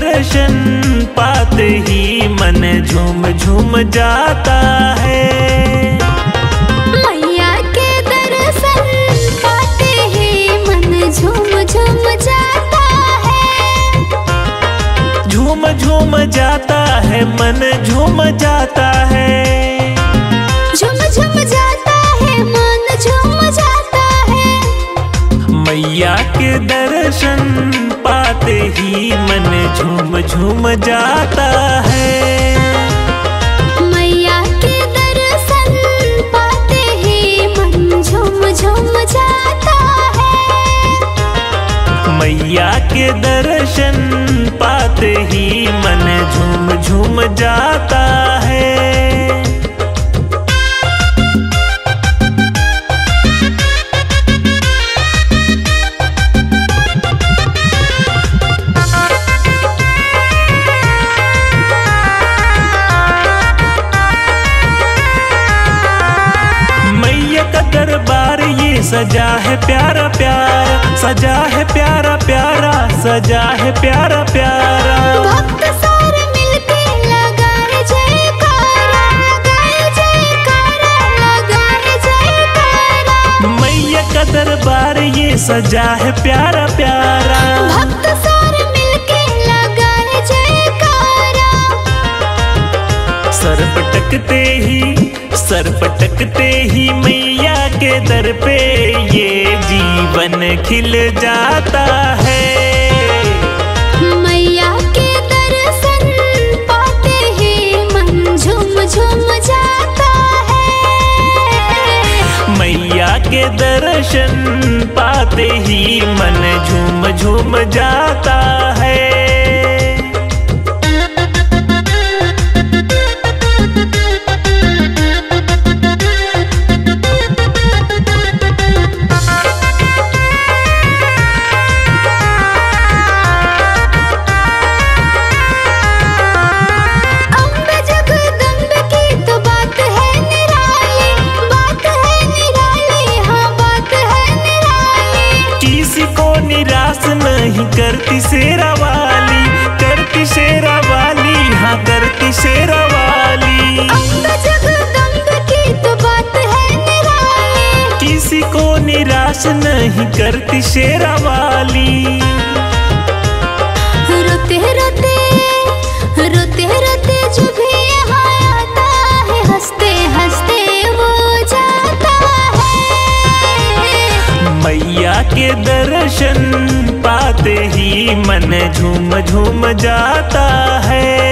दर्शन पाते ही मन झूम झूम जाता है। मैया के दर्शन पाते ही मन झूम झूम जाता है। झूम झूम जाता है मन झूम जाता है। झूम झूम जाता है मन झूम जाता है। मैया के दर्शन पाते ही झूम झूम जाता है। मैया के दर्शन पाते ही मन झूम झूम जाता है। सजा है प्यारा प्यारा। सजा है प्यारा प्यारा। सजा है प्यारा प्यारा। भक्त सारे मिलके लगाए जयकारा। लगाए जयकारा लगाए जयकारा। मैया का दरबार ये सजा है प्यारा प्यारा। भक्त सारे मिलके लगाए जयकारा। सर पटकते ही सर पटकते ही मैया के दर पे ये जीवन खिल जाता है। मैया के दर्शन पाते ही मन झूम झूम जाता है। मैया के दर्शन पाते ही मन झूम झूम जाता है। करती शेरा वाली करती शेरा वाली हाँ करती शेरा वाली किसी को निराश नहीं करती शेरा वाली दर्शन पाते ही मन झूम झूम जाता है।